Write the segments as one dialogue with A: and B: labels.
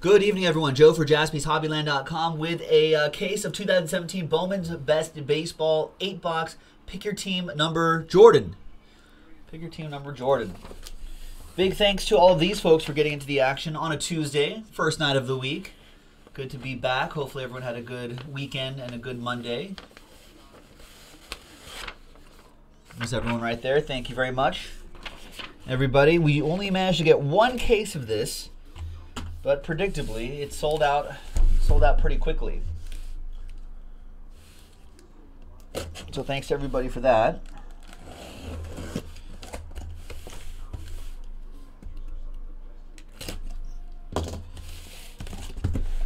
A: Good evening, everyone. Joe for jaspyshobbyland.com with a uh, case of 2017 Bowman's Best Baseball 8 box. Pick your team number Jordan. Pick your team number Jordan. Big thanks to all these folks for getting into the action on a Tuesday, first night of the week. Good to be back. Hopefully, everyone had a good weekend and a good Monday. There's everyone right there. Thank you very much. Everybody, we only managed to get one case of this, but predictably, it sold out sold out pretty quickly. So thanks to everybody for that.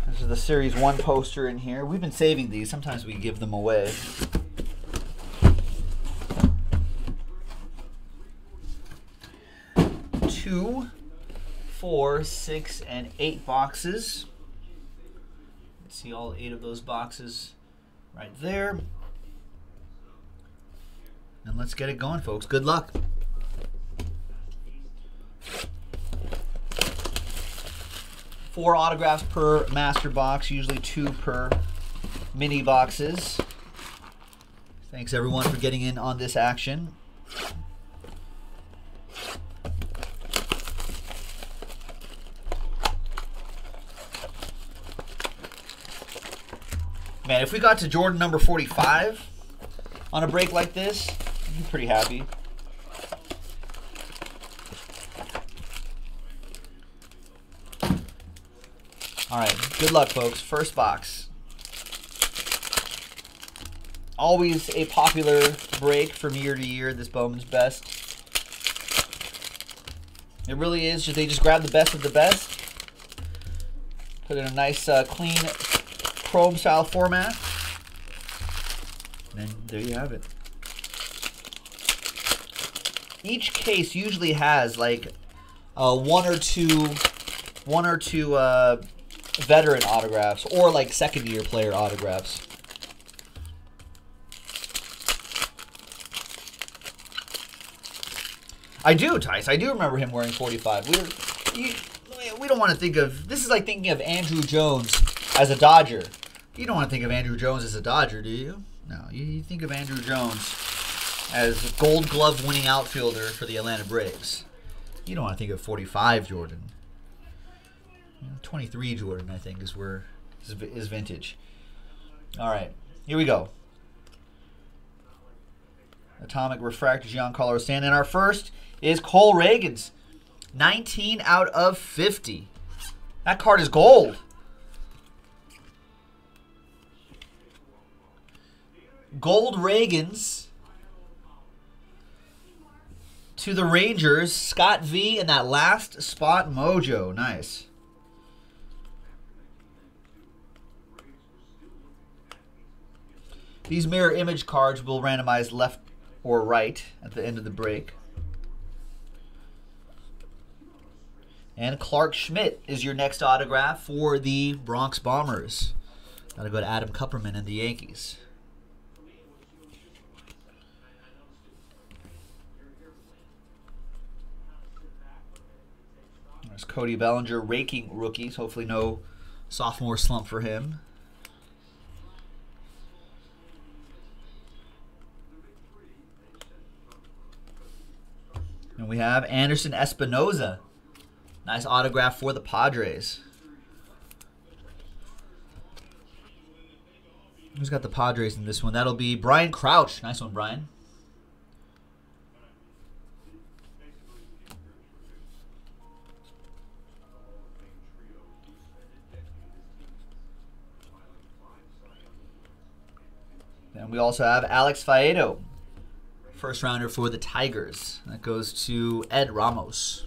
A: This is the series one poster in here. We've been saving these. Sometimes we give them away. Two, four, six, and eight boxes. Let's see all eight of those boxes right there. And let's get it going, folks. Good luck. Four autographs per master box, usually two per mini boxes. Thanks everyone for getting in on this action. Man, if we got to Jordan number 45 on a break like this, I'd be pretty happy. All right, good luck, folks. First box. Always a popular break from year to year, this Bowman's Best. It really is. They just grab the best of the best. Put in a nice, uh, clean chrome style format. And there you have it. Each case usually has like uh, one or two, one or two uh, veteran autographs or like second year player autographs. I do, Tice. I do remember him wearing 45. We, you, we don't want to think of this is like thinking of Andruw Jones as a Dodger. You don't want to think of Andruw Jones as a Dodger, do you? No, you, you think of Andruw Jones as a Gold Glove winning outfielder for the Atlanta Braves. You don't want to think of 45 Jordan. 23 Jordan, I think, is where is, is vintage. All right, here we go. Atomic Refractor Giancarlo Stanton. And our first is Cole Ragans. 19 out of 50. That card is gold. Gold Ragans to the Rangers. Scott V in that last spot mojo. Nice. These mirror image cards will randomize left or right at the end of the break. And Clarke Schmidt is your next autograph for the Bronx Bombers. Got to go to Adam Kupperman and the Yankees. There's Cody Bellinger raking rookies. Hopefully, no sophomore slump for him. And we have Anderson Espinoza. Nice autograph for the Padres. Who's got the Padres in this one? That'll be Brian Crouch. Nice one, Brian. We also have Alex Faedo, first rounder for the Tigers. That goes to Ed Ramos.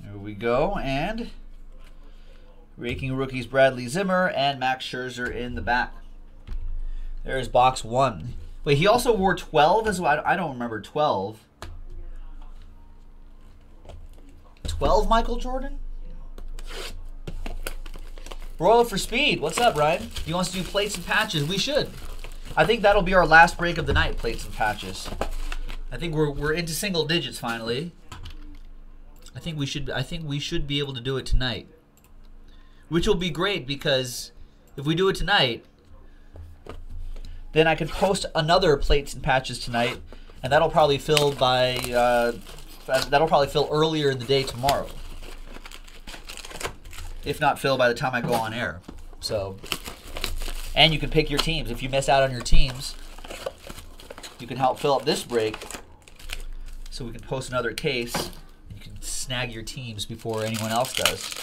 A: There we go. And raking rookies Bradley Zimmer and Max Scherzer in the back. There's box one. Wait, he also wore 12 as well. I don't remember 12. 12 Michael Jordan? Royal for Speed. What's up, Ryan? You want us to do plates and patches? We should. I think that'll be our last break of the night, plates and patches. I think we're we're into single digits finally. I think we should I think we should be able to do it tonight. Which will be great because if we do it tonight, then I can post another plates and patches tonight, and that'll probably fill by uh, that'll probably fill earlier in the day tomorrow. If not fill by the time I go on air. So, and you can pick your teams. If you miss out on your teams, you can help fill up this break so we can post another case and you can snag your teams before anyone else does.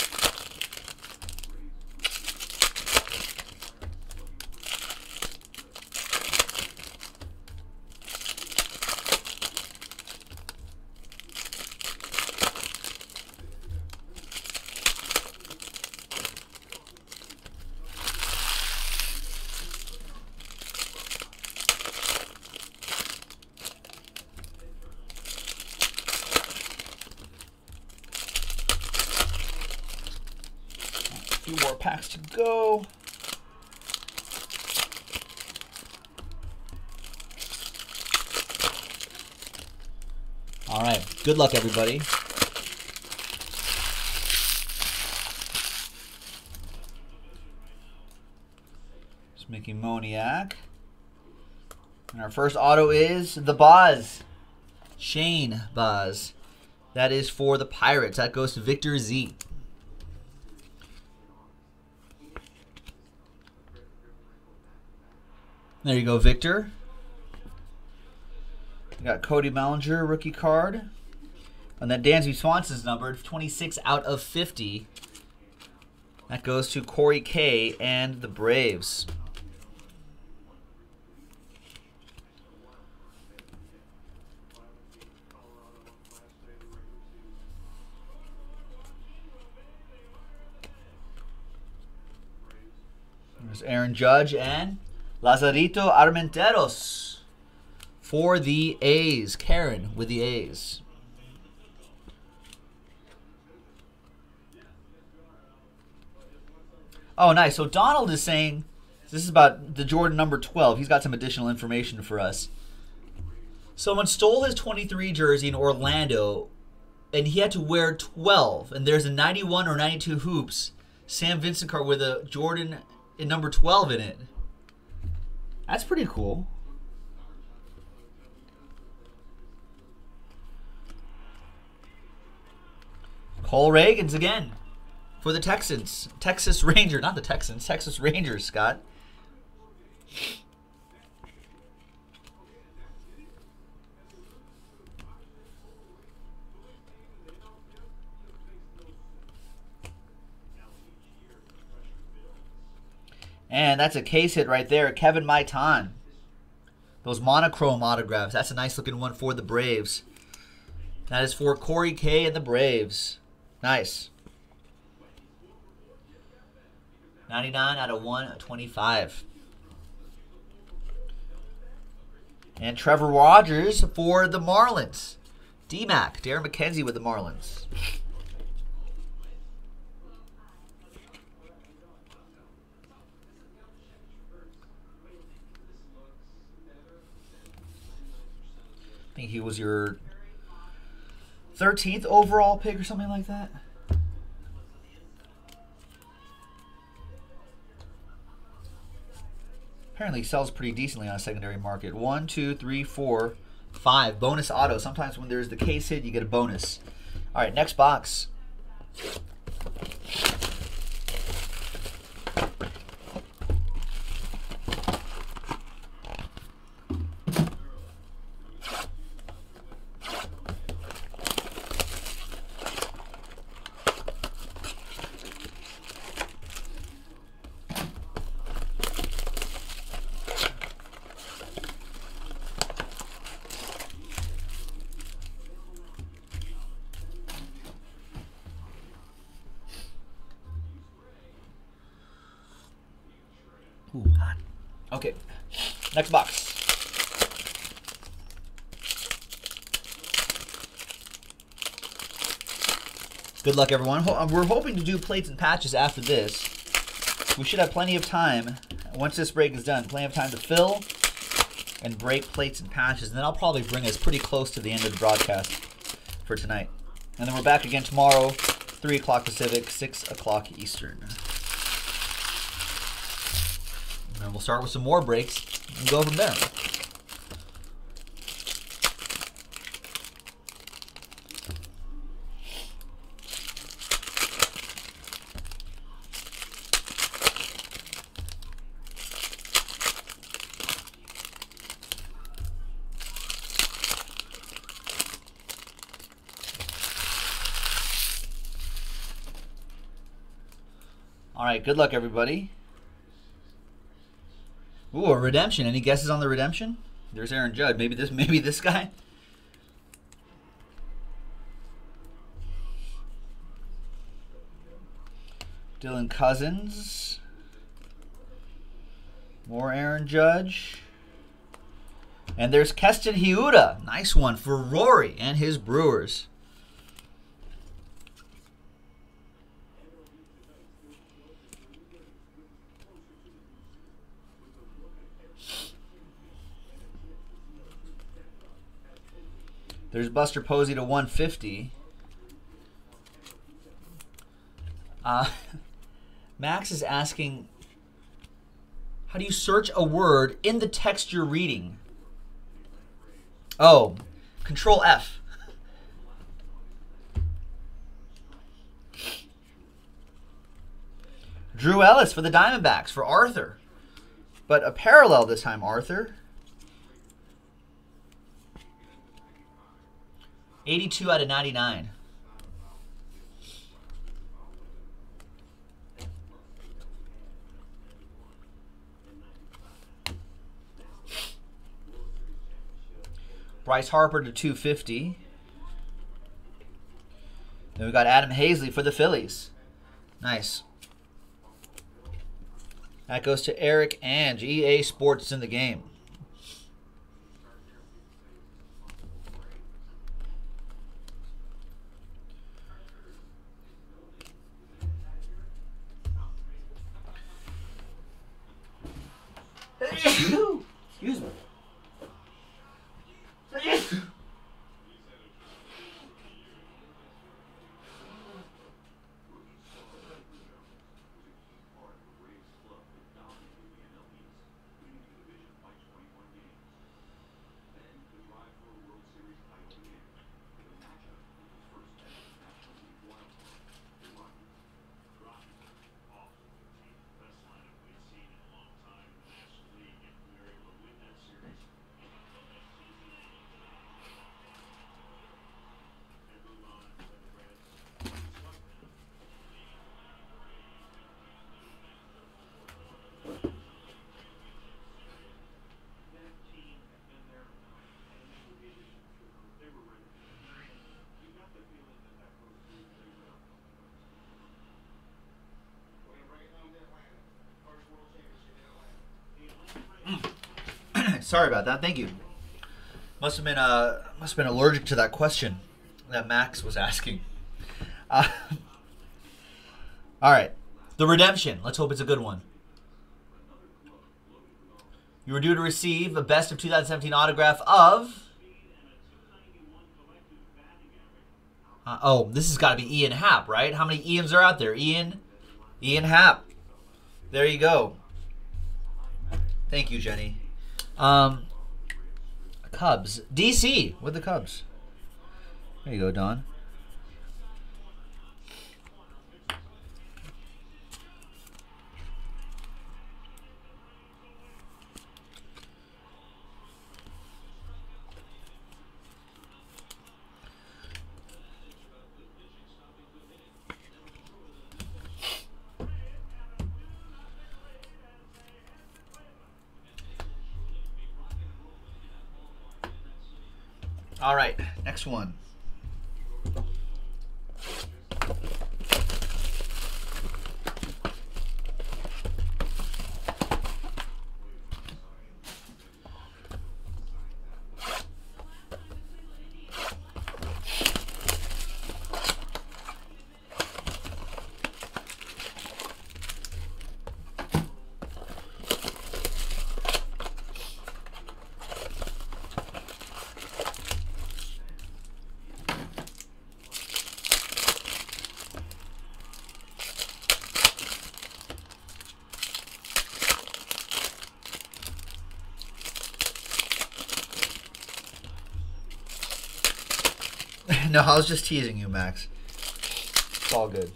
A: To go. All right. Good luck, everybody. It's Mickey Moniak. And our first auto is the Baz. Shane Baz. That is for the Pirates. That goes to Victor Z. There you go, Victor. We got Cody Bellinger, rookie card. And then Dansby Swanson's numbered 26 out of 50. That goes to Corey K and the Braves. There's Aaron Judge and Lazarito Armenteros for the A's. Karen with the A's. Oh, nice. So Donald is saying this is about the Jordan number 12. He's got some additional information for us. Someone stole his 23 jersey in Orlando, and he had to wear 12. And there's a 91 or 92 hoops Sam Vincent card with a Jordan in number 12 in it. That's pretty cool. Cole Ragans again for the Texans. Texas Ranger, not the Texans, Texas Rangers, Scott. And that's a case hit right there. Kevin Maitan. Those monochrome autographs. That's a nice looking one for the Braves. That is for Corey K and the Braves. Nice. 99 out of 125. And Trevor Rogers for the Marlins. D-Mac, Darren McKenzie with the Marlins. Think he was your 13th overall pick or something like that. Apparently sells pretty decently on a secondary market. One, two, three, four, five. Bonus auto. Sometimes when there's the case hit, you get a bonus. All right, next box. Ooh, hot. Okay, next box. Good luck, everyone. Ho- uh, We're hoping to do plates and patches after this. We should have plenty of time, once this break is done, plenty of time to fill
B: and break plates and patches. And then I'll probably bring us pretty close to the end of the broadcast for tonight. And then we're back again tomorrow, 3 o'clock Pacific, 6 o'clock Eastern. And we'll start with some more breaks and go from there. All right, good luck, everybody. Ooh, a redemption. Any guesses on the redemption? There's Aaron Judd. Maybe this. Maybe this guy. Dylan Cozens. More Aaron Judge. And there's Keston Hiura. Nice one for Rory and his Brewers. There's Buster Posey to 150. Uh, Max is asking, how do you search a word in the text you're reading? Oh, Control F. Drew Ellis for the Diamondbacks for Arthur. But a parallel this time, Arthur. 82 out of 99. Bryce Harper to 250. Then we got Adam Haseley for the Phillies. Nice. That goes to Eric and EA Sports in the game. Excuse me. Sorry about that. Thank you. Must have been uh must have been allergic to that question that Max was asking. Uh, all right, the redemption. Let's hope it's a good one. You were due to receive a best of 2017 autograph of. Uh, oh, this has got to be Ian Happ, right? How many Ians are out there? Ian, Ian Happ. There you go. Thank you, Jenny. Um, Cubs. DC with the Cubs. There you go, Don. All right, next one.
A: no, I was just teasing you, Max. It's all good.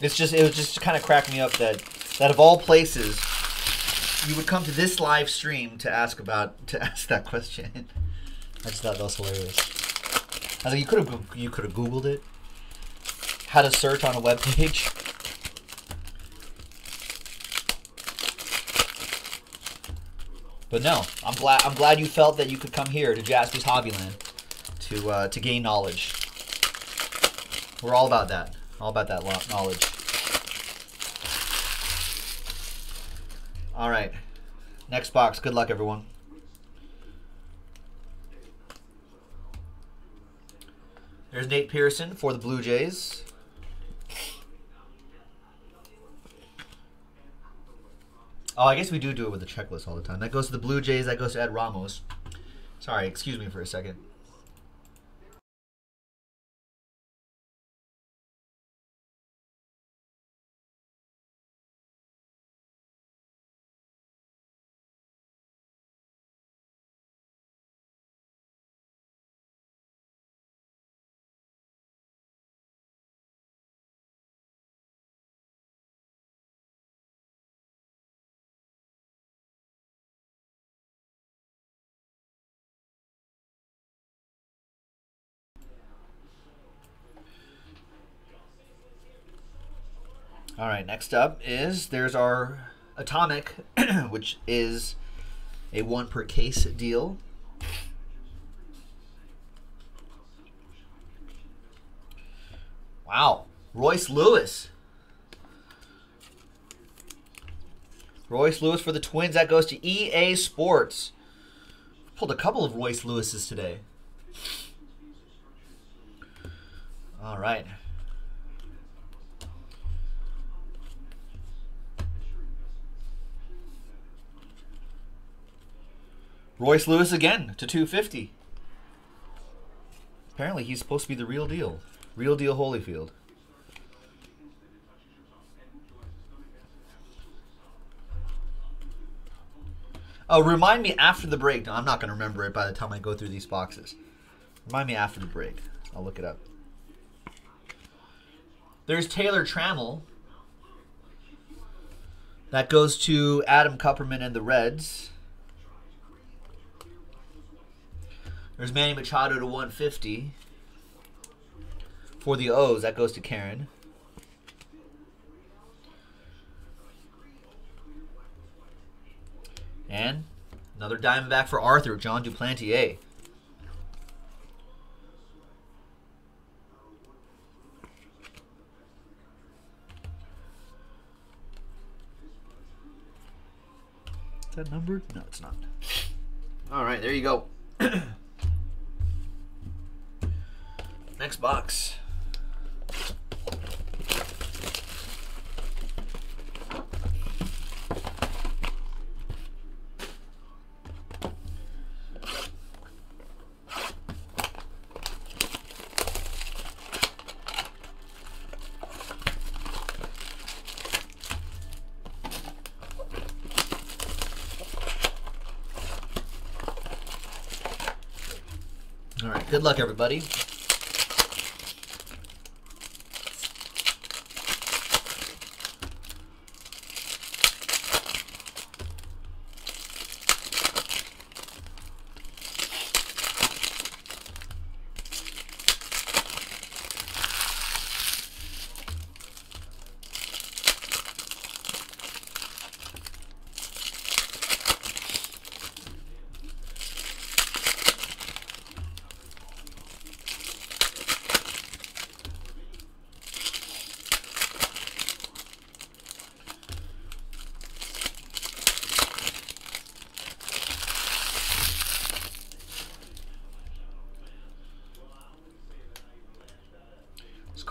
A: It's just it was just kind of cracked me up that that of all places you would come to this live stream to ask about to ask that question. I just thought that was hilarious. I was like, you could have you could have googled it. How to search on a web page. But no, I'm glad I'm glad you felt that you could come here to Jaspy's Hobbyland to uh, to gain knowledge. We're all about that. All about that knowledge. All right. Next box. Good luck, everyone. There's Nate Pearson for the Blue Jays. Oh, I guess we do do it with the checklist all the time. That goes to the Blue Jays. That goes to Ed Ramos. Sorry, excuse me for a second. All right, next up is there's our Atomic, which is a one per case deal. Wow, Royce Lewis. Royce Lewis for the Twins. That goes to EA Sports. Pulled a couple of Royce Lewis's today. All right. Royce Lewis again to 250. Apparently he's supposed to be the real deal. Real deal Holyfield. Oh, remind me after the break. No, I'm not going to remember it by the time I go through these boxes. Remind me after the break. I'll look it up. There's Taylor Trammell. That goes to Adam Kupperman and the Reds. There's Manny Machado to 150. For the O's, that goes to Karen. And another Diamondback for Arthur, Jon Duplantier. Is that numbered? No, it's not. All right, there you go. Next box. All right, good luck, everybody.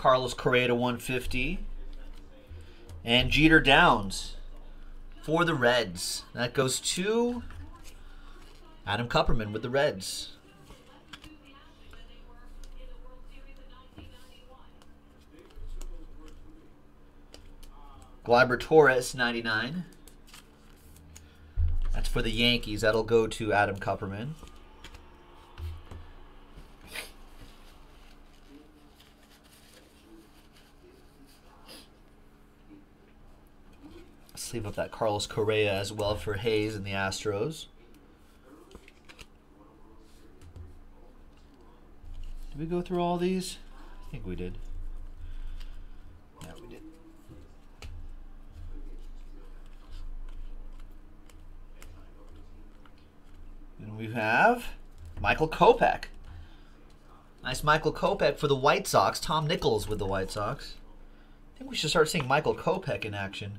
A: Carlos Correa to 150. And Jeter Downs for the Reds. That goes to Adam Kupperman with the Reds. Gleyber Torres, 99. That's for the Yankees. That'll go to Adam Kupperman. Up that Carlos Correa as well for Hayes and the Astros. Did we go through all these? I think we did. Yeah, we did. And we have Michael Kopech. Nice Michael Kopech for the White Sox. Tom Nichols with the White Sox. I think we should start seeing Michael Kopech in action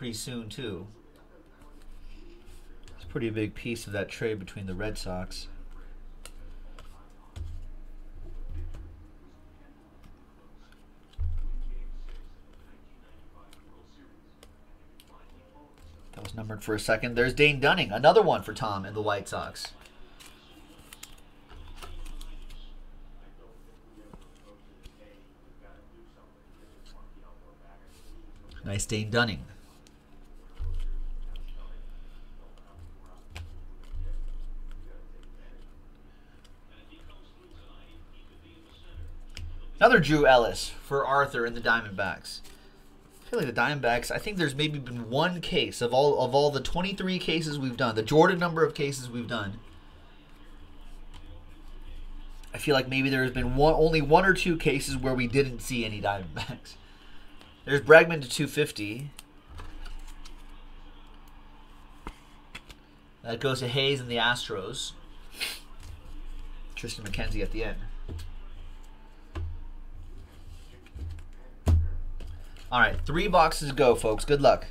A: pretty soon, too. It's a pretty big piece of that trade between the Red Sox. That was numbered for a second. There's Dane Dunning, another one for Tom and the White Sox. Nice Dane Dunning. Another Drew Ellis for Arthur and the Diamondbacks. I feel like the Diamondbacks. I think there's maybe been one case of all of all the 23 cases we've done, the Jordan number of cases we've done. I feel like maybe there's been one, only one or two cases where we didn't see any Diamondbacks. There's Bregman to 250. That goes to Hayes and the Astros. Triston McKenzie at the end. All right, three boxes go, folks. Good luck.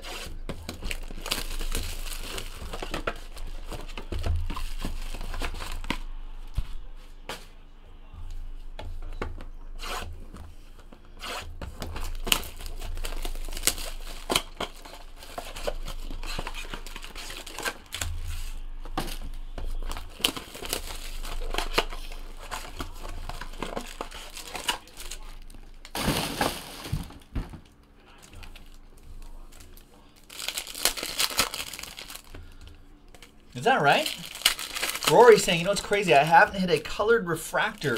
A: Is that right? Rory's saying, you know what's crazy? I haven't hit a colored refractor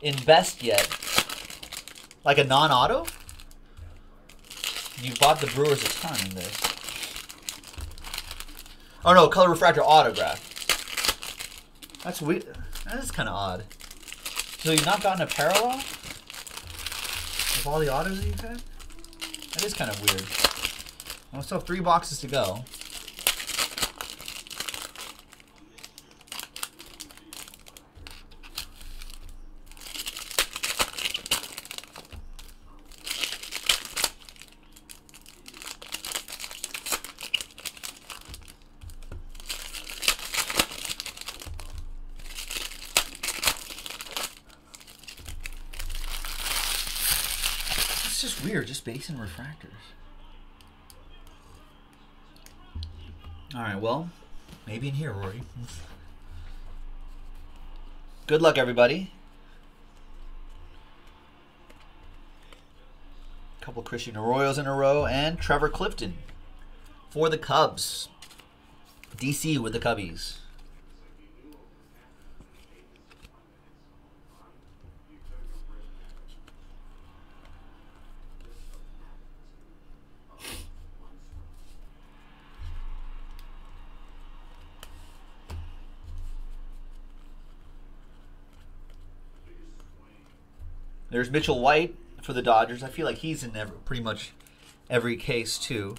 A: in best yet. Like a non-auto? You bought the Brewers a ton in this. Oh no, color refractor autograph. That's weird. That's kind of odd. So you've not gotten a parallel? Of all the autos that you've had? That is kind of weird. I still have three boxes to go. It's base and refractors. Alright, well, maybe in here, Rory. Good luck, everybody. A couple Christian Arroyos in a row, and Trevor Clifton for the Cubs. DC with the Cubbies. There's Mitchell White for the Dodgers. I feel like he's in every, pretty much every case too.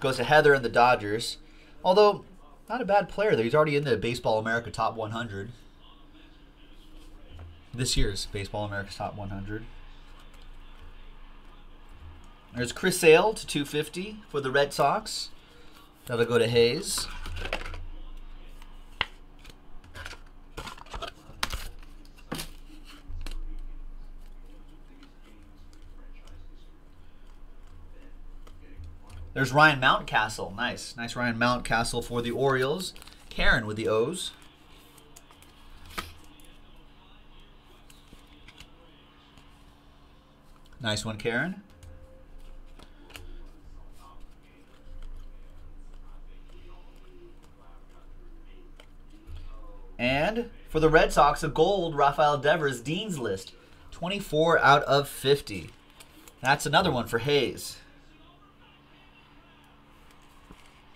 A: Goes to Heather and the Dodgers. Although not a bad player there. He's already in the Baseball America Top 100. This year's Baseball America's Top 100. There's Chris Sale to 250 for the Red Sox. That'll go to Hayes. There's Ryan Mountcastle. Nice. Nice Ryan Mountcastle for the Orioles. Karen with the O's. Nice one, Karen. And for the Red Sox, a gold Rafael Devers Dean's List. 24 out of 50. That's another one for Hayes.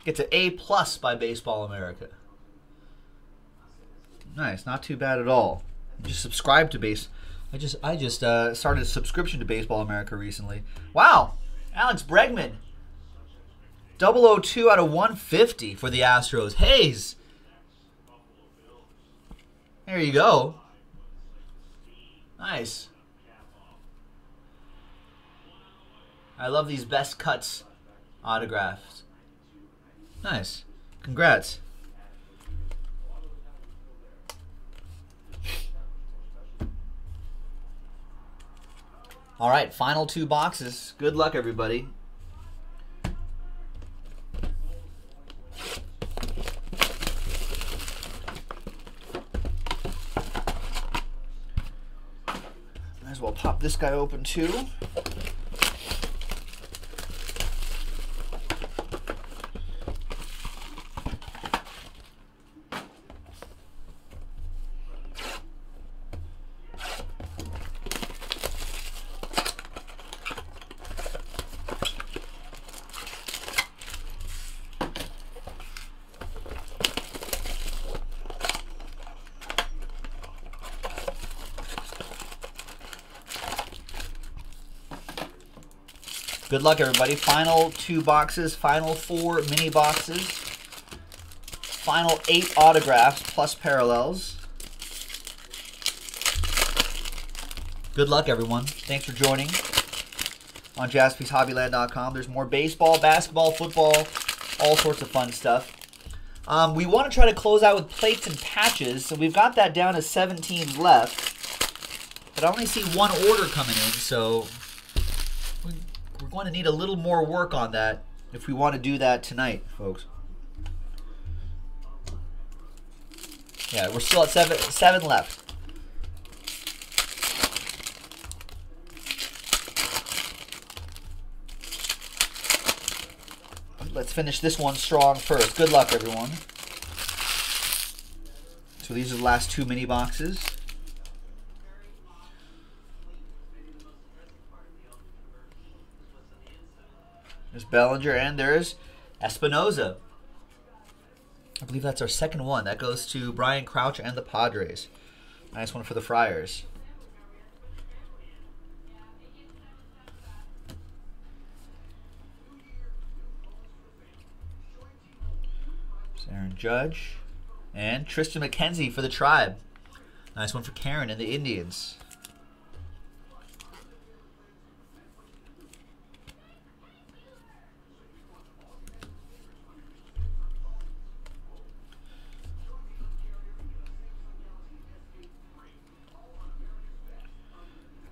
A: Gets an A plus by Baseball America. Nice, not too bad at all. Just subscribe to base. I just I just uh, started a subscription to Baseball America recently. Wow, Alex Bregman. 002 out of 150 for the Astros. Hayes. There you go. Nice. I love these best cuts autographs. Nice. Congrats. All right, final two boxes. Good luck, everybody. Might as well pop this guy open too. Good luck, everybody. Final two boxes, final four mini boxes, final eight autographs plus parallels. Good luck, everyone. Thanks for joining on jaspyshobbyland.com. There's more baseball, basketball, football, all sorts of fun stuff. Um, we want to try to close out with plates and patches, so we've got that down to 17 left. But I only see one order coming in, so going to need a little more work on that if we want to do that tonight, folks. Yeah, we're still at seven, seven left. Let's finish this one strong first. Good luck, everyone. So these are the last two mini boxes. Bellinger and there's Espinoza. I believe that's our second one. That goes to Brian Crouch and the Padres. Nice one for the Friars. It's Aaron Judge. And Triston McKenzie for the Tribe. Nice one for Karen and the Indians.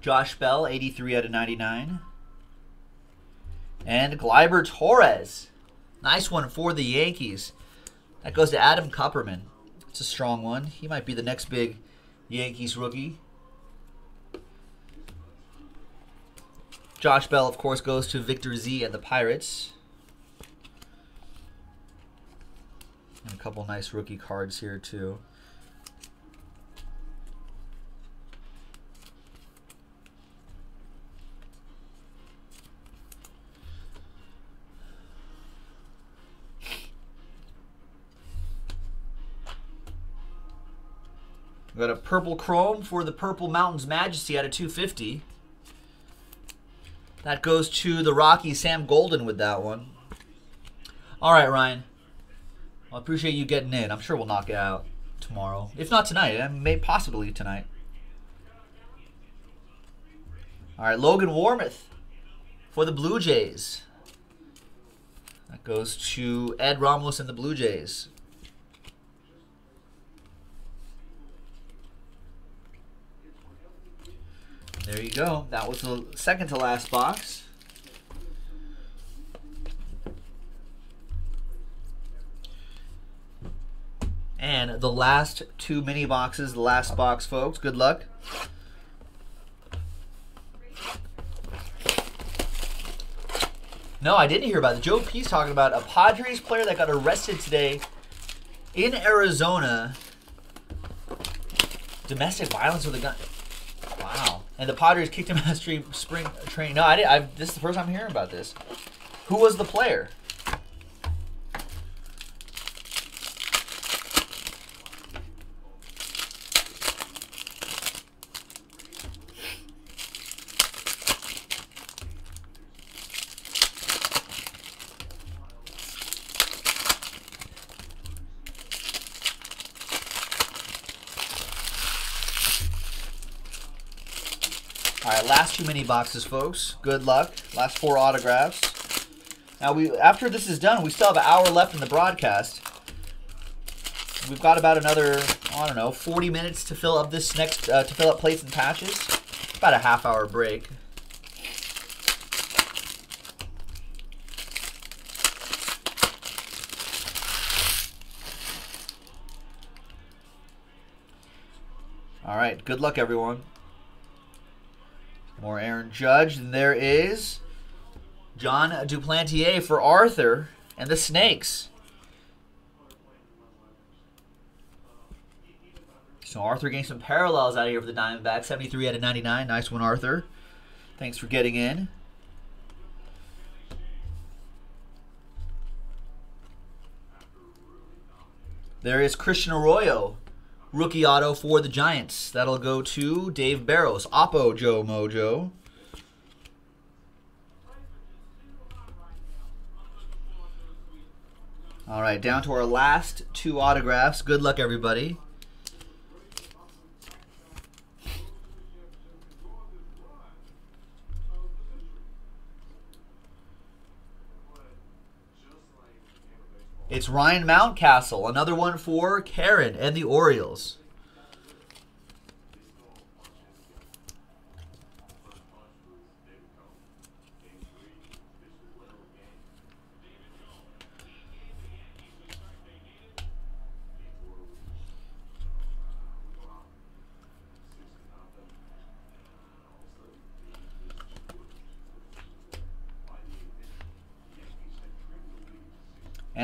A: Josh Bell, 83 out of 99. And Gleyber Torres. Nice one for the Yankees. That goes to Adam Kupperman. It's a strong one. He might be the next big Yankees rookie. Josh Bell, of course, goes to Victor Z and the Pirates. And a couple nice rookie cards here, too. Got a purple chrome for the Purple Mountains Majesty out of 250. That goes to the Rocky Sam Golden with that one. All right, Ryan. I appreciate you getting in. I'm sure we'll knock it out tomorrow. If not tonight, I may possibly tonight. All right, Logan Warmoth for the Blue Jays. That goes to Ed Ramos and the Blue Jays. There you go. That was the second to last box. And the last two mini boxes, the last box, folks. Good luck. No, I didn't hear about it. Joe P's talking about a Padres player that got arrested today in Arizona. Domestic violence with a gun. Wow. And the Padres kicked him out of spring training. No, I didn't. I, this is the first time I'm hearing about this. Who was the player? Right, last two mini boxes, folks. Good luck. Last four autographs. Now we after this is done, we still have an hour left in the broadcast. We've got about another, I don't know, 40 minutes to fill up this next uh, to fill up plates and patches. About a half hour break. All right, good luck, everyone. More Aaron Judge, and there is Jon Duplantier for Arthur and the Snakes. So Arthur getting some parallels out of here for the Diamondbacks. 73 out of 99. Nice one, Arthur. Thanks for getting in. There is Christian Arroyo, rookie auto for the Giants. That'll go to Dave Barrows. Oppo Joe Mojo. All right, down to our last two autographs. Good luck, everybody. It's Ryan Mountcastle, another one for Karen and the Orioles.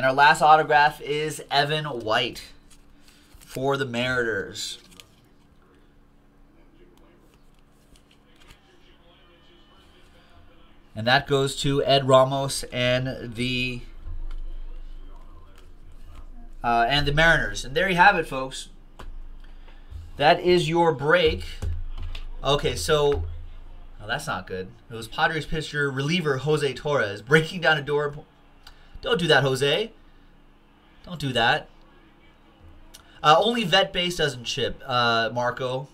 A: Our last autograph is Evan White for the Mariners. And that goes to Ed Ramos and the uh, and the Mariners. And there you have it, folks. That is your break. Okay, so that's not good. It was Padres pitcher reliever Jose Torres breaking down a door don't do that, Jose. Don't do that. Uh, only vet base doesn't ship, uh, Marco.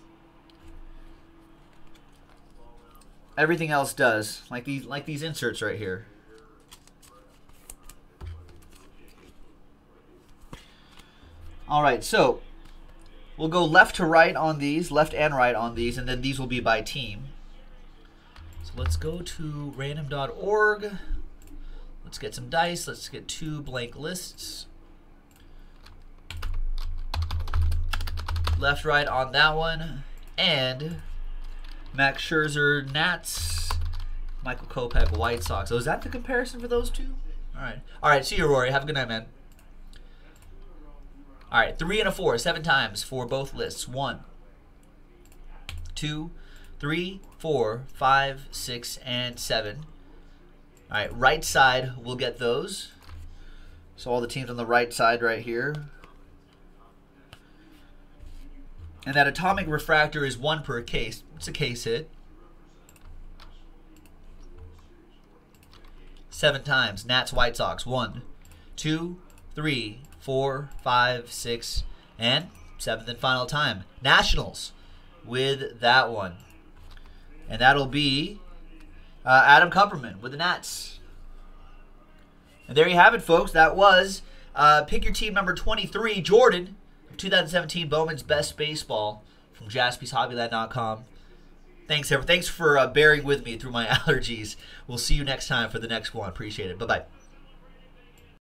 A: Everything else does, like these, like these inserts right here. All right, so we'll go left to right on these, left and right on these, and then these will be by team. So let's go to random.org. Let's get some dice. Let's get two blank lists. Left, right on that one. And Max Scherzer, Nats, Michael Kopech, White Sox. So is that the comparison for those two? All right. All right. See you, Rory. Have a good night, man. All right. Three and a four. Seven times for both lists. One, two, three, four, five, six, and seven. All right, right side, we'll get those. So all the teams on the right side right here. And that atomic refractor is one per case. It's a case hit. Seven times. Nats, White Sox. One, two, three, four, five, six, and seventh and final time. Nationals with that one. And that'll be uh, Adam Kupperman with the Nats. And there you have it, folks. That was uh, pick your team number 23, Jordan, 2017 Bowman's Best Baseball from JaspysHobbyland.com. Thanks, everyone. Thanks for uh, bearing with me through my allergies. We'll see you next time for the next one. Appreciate it. Bye bye.